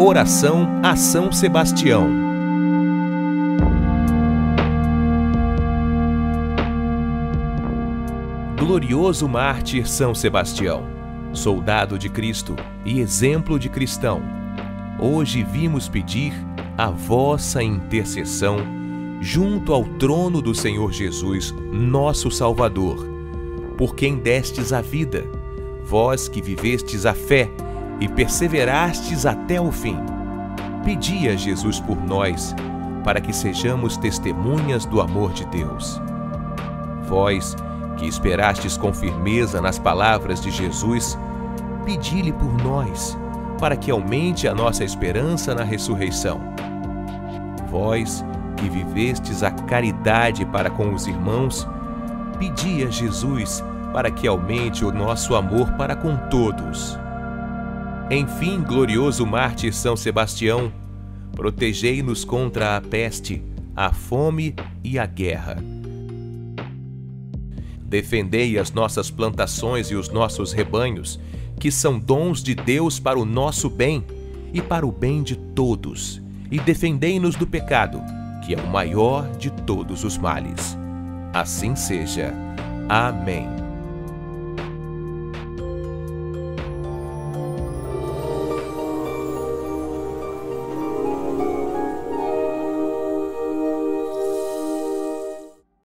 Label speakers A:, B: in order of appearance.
A: Oração a São Sebastião. Glorioso mártir São Sebastião, soldado de Cristo e exemplo de cristão, hoje vimos pedir a vossa intercessão junto ao trono do Senhor Jesus, nosso Salvador, por quem destes a vida, vós que vivestes a fé e perseverastes até o fim. Pedi a Jesus por nós, para que sejamos testemunhas do amor de Deus. Vós, que esperastes com firmeza nas palavras de Jesus, pedi-lhe por nós, para que aumente a nossa esperança na ressurreição. Vós, que vivestes a caridade para com os irmãos, pedi a Jesus para que aumente o nosso amor para com todos. Enfim, glorioso mártir São Sebastião, protegei-nos contra a peste, a fome e a guerra. Defendei as nossas plantações e os nossos rebanhos, que são dons de Deus para o nosso bem e para o bem de todos, e defendei-nos do pecado, que é o maior de todos os males. Assim seja. Amém.